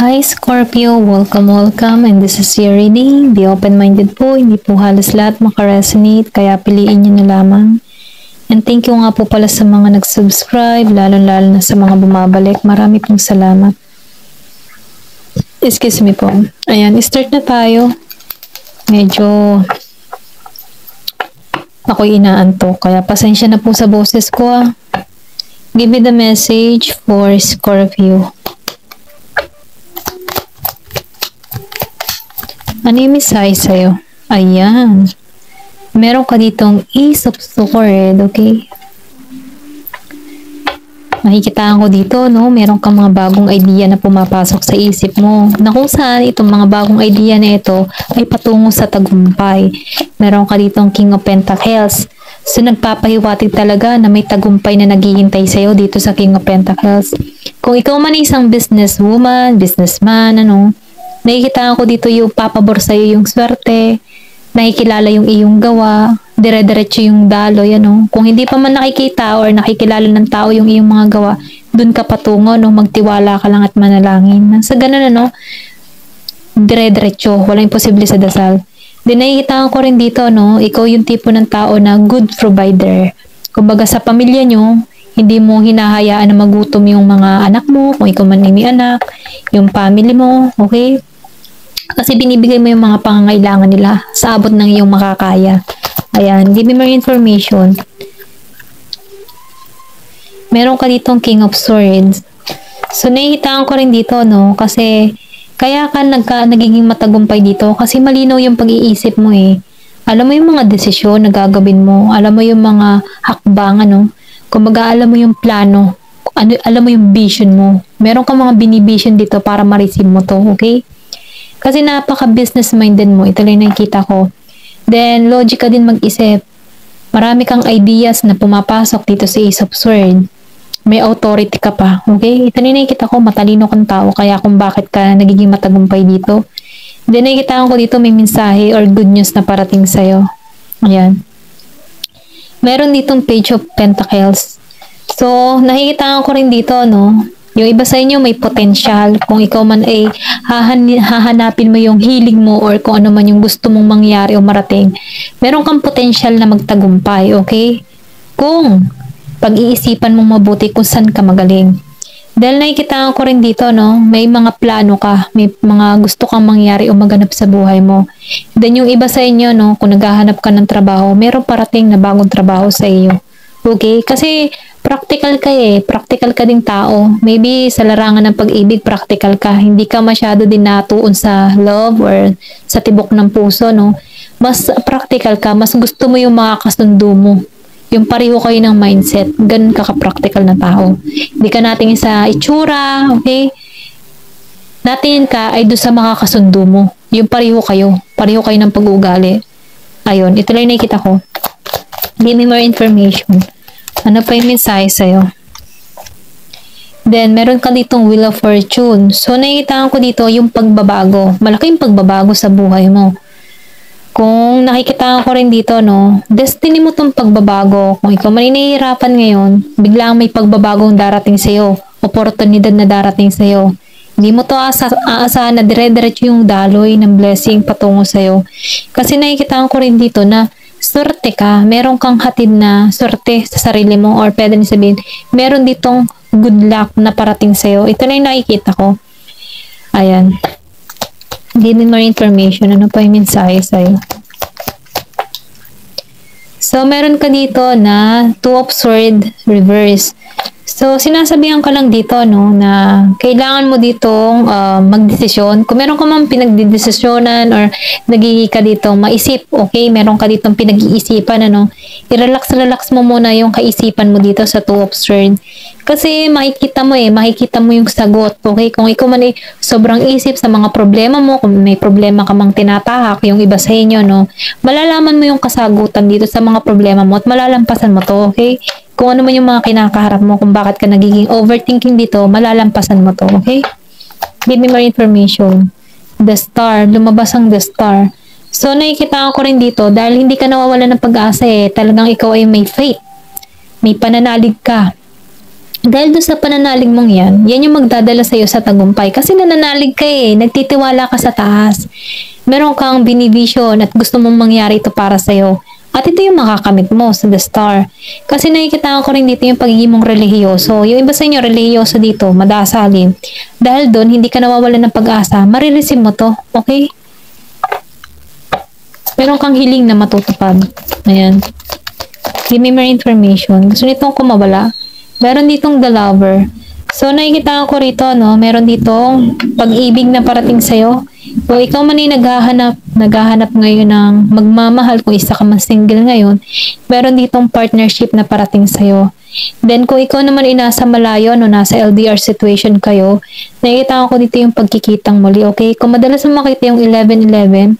Hi Scorpio, welcome, welcome, and this is your reading. Be open-minded po, hindi po halos lahat makaresonate, kaya piliin nyo na lamang. And thank you nga po pala sa mga nag-subscribe, lalo-lalo na sa mga bumabalik. Marami pong salamat. Excuse me po. Ayan, start na tayo. Medyo ako'y inaantok, kaya pasensya na po sa boses ko ah. Give me the message for Scorpio. Ano yung mensahe sa'yo? Ayan. Meron ka ditong Ace of Sword, okay? Makikita ko dito, no? Meron kang mga bagong idea na pumapasok sa isip mo. Na kung saan itong mga bagong idea na ito ay patungo sa tagumpay. Meron ka ditong King of Pentacles. So, nagpapahiwatig talaga na may tagumpay na naghihintay sa'yo dito sa King of Pentacles. Kung ikaw man isang businesswoman, businessman, ano, nakikita ko dito yung papabor sa'yo yung swerte, nakikilala yung iyong gawa, dire-diretso yung dalo, yan o. Kung hindi pa man nakikita or nakikilala ng tao yung iyong mga gawa, dun ka patungo, no? magtiwala ka lang at manalangin. Sa ganun, ano, dire-diretso, walang imposible sa dasal. Then nakikita ko rin dito, no, ikaw yung tipo ng tao na good provider. Kumbaga sa pamilya nyo, hindi mo hinahayaan na magutom yung mga anak mo, kung ikaw man may anak, yung family mo, okay? Kasi binibigay mo yung mga pangangailangan nila sa abot ng iyong makakaya. Ayan, give me more information. Meron ka ditong King of Swords. So, nahihitaan ko rin dito, no? Kasi, kaya ka nagka, nagiging matagumpay dito kasi malinaw yung pag-iisip mo eh. Alam mo yung mga desisyon na gagawin mo. Alam mo yung mga hakbang, ano? Kumbaga, alam mo yung plano. Ano, alam mo yung vision mo. Meron ka mga binivision dito para ma-receive mo to, okay? Kasi napaka-business minded mo. Ito lang nakikita ko. Then, logic ka din mag-isip. Marami kang ideas na pumapasok dito sa Ace of Swords. May authority ka pa. Okay? Ito lang nakikita ko. Matalino kang tao. Kaya kung bakit ka nagiging matagumpay dito. Then, nakikita ko dito may mensahe or good news na parating sa'yo. Ayan. Meron ditong Page of Pentacles. So, nakikita ko rin dito, no? Yung iba sa inyo may potential. Kung ikaw man ay hahan hahanapin mo yung hilig mo or kung ano man yung gusto mong mangyari o marating, meron kang potential na magtagumpay, okay? Kung pag-iisipan mong mabuti kung saan ka magaling. Dahil nakikita ko rin dito, no, may mga plano ka, may mga gusto kang mangyari o maganap sa buhay mo. Then yung iba sa inyo, no, kung naghahanap ka ng trabaho, meron parating na bagong trabaho sa iyo. Okay? Kasi practical ka eh. Practical ka ding tao. Maybe sa larangan ng pag-ibig, practical ka. Hindi ka masyado din natuon sa love or sa tibok ng puso, no? Mas practical ka. Mas gusto mo yung mga kasundo mo. Yung pareho kayo ng mindset. Ganun ka ka-practical na tao. Hindi ka natin sa itsura, okay? Natin ka ay doon sa mga kasundo mo. Yung pareho kayo. Pareho kayo ng pag-uugali. Ayun, ito lang nakikita ko. Give me more information. Ano pa yung mensahe sa'yo? Then, meron ka ditong Wheel of Fortune. So, nakikita ko dito yung pagbabago. Malaking pagbabago sa buhay mo. Kung nakikita ko rin dito, no, destiny mo tong pagbabago. Kung ikaw man nahihirapan ngayon, biglang may pagbabagong darating sa'yo. Oportunidad na darating sa'yo. Hindi mo to asa aasahan na dire-diretso yung daloy ng blessing patungo sa'yo. Kasi nakikita ko rin dito na swerte ka, meron kang hatid na swerte sa sarili mo or pwede na sabihin, meron ditong good luck na parating sa'yo. Ito na yung nakikita ko. Ayan. Me more information. Ano pa yung mensahe sa'yo? So, meron ka dito na two of sword reverse. So, sinasabihan ka lang dito, no, na kailangan mo ditong uh, magdesisyon. Kung meron ka mang pinagdidesisyonan or nagiging ka dito, maisip, okay, meron ka ditong pinag-iisipan, ano, i-relax-relax mo muna yung kaisipan mo dito sa two of swords. Kasi makikita mo eh, makikita mo yung sagot, okay? Kung ikaw man eh, sobrang isip sa mga problema mo, kung may problema ka mang tinatahak, yung iba sa inyo, no, malalaman mo yung kasagutan dito sa mga problema mo at malalampasan mo to, okay? Kung ano man yung mga kinakaharap mo, kung bakit ka nagiging overthinking dito, malalampasan mo to, okay? Give me more information. The star, lumabas ang the star. So, nakikita ko rin dito, dahil hindi ka nawawala ng pag-asa eh, talagang ikaw ay may faith. May pananalig ka. Dahil doon sa pananalig mong yan, yan yung magdadala sa'yo sa tagumpay. Kasi nananalig ka eh, nagtitiwala ka sa taas. Meron kang binivision at gusto mong mangyari ito para sa'yo. At ito yung makakamit mo sa The Star. Kasi nakikita ko rin dito yung pagiging mong relihiyoso. Yung iba sa inyo, relihiyoso dito, madasalin. Dahil doon, hindi ka nawawalan ng pag-asa, marireceive mo to. Okay? Meron kang hiling na matutupad. Ayan. Give me more information. Gusto nitong kumawala. Meron ditong the lover. So, nakikita ko rito, no, meron ditong pag-ibig na parating sa'yo. Kung ikaw man ay naghahanap, naghahanap ngayon ng magmamahal, kung isa ka man single ngayon, meron ditong partnership na parating sa'yo. Then, kung ikaw naman ay nasa malayo, no, nasa LDR situation kayo, nakikita ko dito yung pagkikitang muli, okay? Kung madalas makita yung 11-11,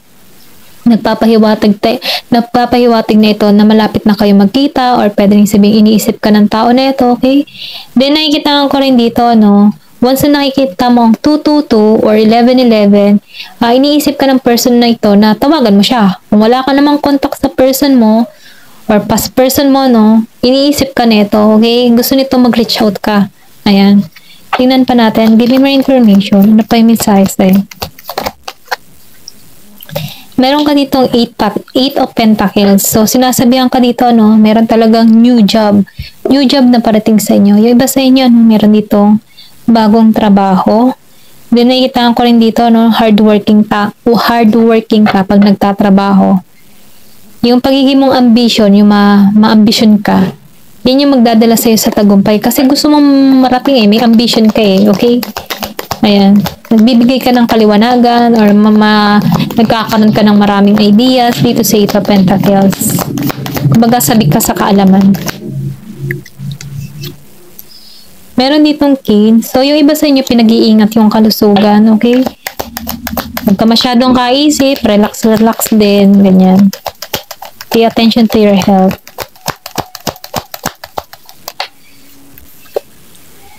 nagpapahiwatig, te, nagpapahiwatig na ito na malapit na kayo magkita or pwede rin sabihin iniisip ka ng tao na ito, okay? Then nakikita ko rin dito, no, once na nakikita mo ang 222 or 1111, uh, iniisip ka ng person na ito na tawagan mo siya. Kung wala ka namang contact sa person mo, or past person mo, no, iniisip ka nito, okay? Gusto nito mag-reach out ka. Ayan. Tingnan pa natin. Give me more information. Ano pa yung mensahe sa'yo? meron ka ditong 8, pa, 8 of Pentacles. So, sinasabihan ka dito, no, meron talagang new job. New job na parating sa inyo. Yung iba sa inyo, no, meron ditong bagong trabaho. Then, nakikita ko rin dito, no, hardworking ka, o hardworking ka pag nagtatrabaho. Yung pagiging mong ambition, yung ma, ma-ambition ka, yan yung magdadala sa'yo sa tagumpay. Kasi gusto mong marating eh, may ambition ka eh, okay? Ayan. Nagbibigay ka ng kaliwanagan or mama, nagkakaroon ka ng maraming ideas dito sa Eight of Pentacles. Kumbaga sabik ka sa kaalaman. Meron ditong king. So, yung iba sa inyo pinag-iingat yung kalusugan, okay? Huwag ka masyadong kaisip, relax, relax din, ganyan. Pay attention to your health.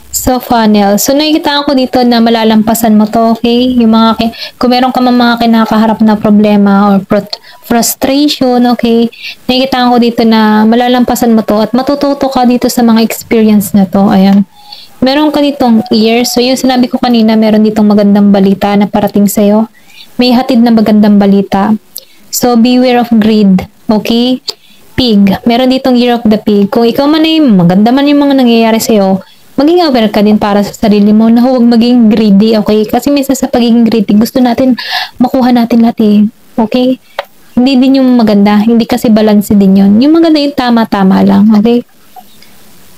So, funnel. So, nakikita ko dito na malalampasan mo to, okay? Yung mga, kung meron ka mga kinakaharap na problema or frustration, okay? Nakikita ko dito na malalampasan mo to at matututo ka dito sa mga experience na to. Ayan. Meron ka ditong ear. So, yung sinabi ko kanina, meron ditong magandang balita na parating sa'yo. May hatid na magandang balita. So, beware of greed. Okay? Pig. Meron ditong year of the pig. Kung ikaw man ay maganda man yung mga nangyayari sa'yo, maging aware ka din para sa sarili mo na huwag maging greedy, okay? Kasi minsan sa pagiging greedy, gusto natin makuha natin lahat eh. Okay? Hindi din yung maganda. Hindi kasi balance din yun. Yung maganda yung tama-tama lang. Okay?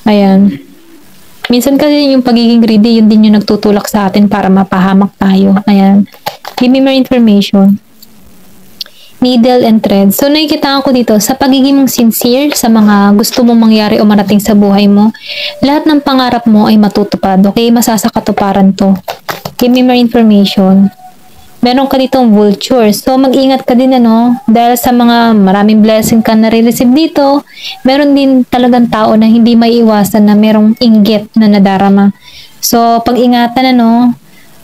Ayan. Minsan kasi yung pagiging greedy, yun din yung nagtutulak sa atin para mapahamak tayo. Ayan. Give me more information needle and thread. So, nakikita ko dito, sa pagiging mong sincere sa mga gusto mong mangyari o marating sa buhay mo, lahat ng pangarap mo ay matutupad. Okay? Masasakatuparan to. Give me more information. Meron ka ditong vulture. So, mag-ingat ka din, ano, dahil sa mga maraming blessing ka na receive dito, meron din talagang tao na hindi may iwasan na merong inggit na nadarama. So, pag-ingatan, ano,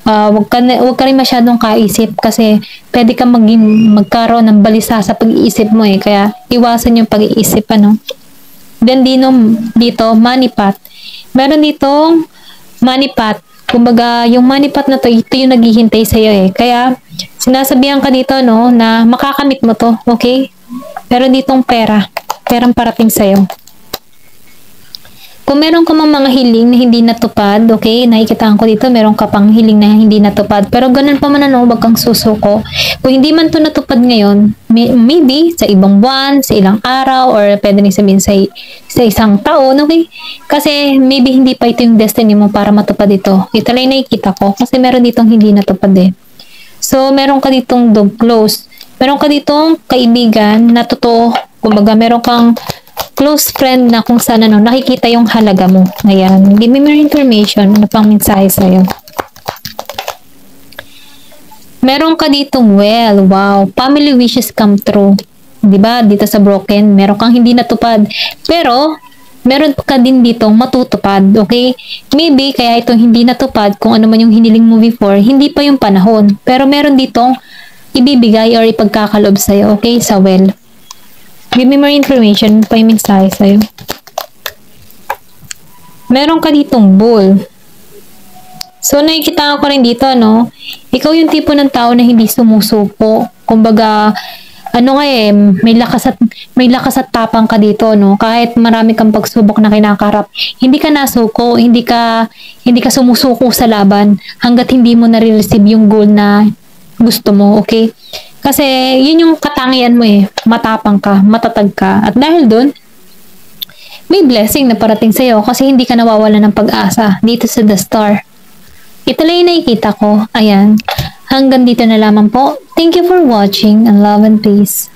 uh, wag ka, wag ka rin masyadong kaisip kasi pwede ka maging, magkaroon ng balisa sa pag-iisip mo eh. Kaya iwasan yung pag-iisip ano. Then dino, dito, money pot. Meron ditong money pot. Kumbaga, yung money pot na to, ito yung naghihintay sa'yo eh. Kaya, sinasabihan ka dito, no, na makakamit mo to, okay? Meron ditong pera. Perang parating sa'yo. Kung meron ka mang mga hiling na hindi natupad, okay, nakikita ko dito, meron ka pang hiling na hindi natupad. Pero ganun pa man ano, wag kang susuko. Kung hindi man to natupad ngayon, may, maybe sa ibang buwan, sa ilang araw, or pwede rin sabihin sa, sa isang taon, okay? Kasi maybe hindi pa ito yung destiny mo para matupad ito. Ito lang nakikita ko kasi meron ditong hindi natupad eh. So, meron ka ditong dog close. Meron ka ditong kaibigan na totoo. Kumbaga, meron kang close friend na kung saan ano, nakikita yung halaga mo. Ayan. Give me more information. Ano pang mensahe sa'yo? Meron ka ditong well, wow, family wishes come true. 'Di ba? Dito sa broken, meron kang hindi natupad. Pero meron ka din ditong matutupad, okay? Maybe kaya itong hindi natupad kung ano man yung hiniling mo before, hindi pa yung panahon. Pero meron ditong ibibigay or ipagkakalob sa'yo, okay? Sa well. Give me more information pa yung mensahe sa'yo. meron ka ditong bull. So, nakikita ko rin dito, no? Ikaw yung tipo ng tao na hindi sumusuko. Kumbaga, ano nga eh, may lakas at, may lakas at tapang ka dito, no? Kahit marami kang pagsubok na kinakaharap, hindi ka nasuko, hindi ka, hindi ka sumusuko sa laban hanggat hindi mo nare-receive yung goal na gusto mo, okay? Kasi, yun yung katangian mo eh. Matapang ka, matatag ka. At dahil dun, may blessing na parating sa'yo kasi hindi ka nawawala ng pag-asa dito sa The Star. Ito lang yung nakikita ko. Ayan. Hanggang dito na lamang po. Thank you for watching and love and peace.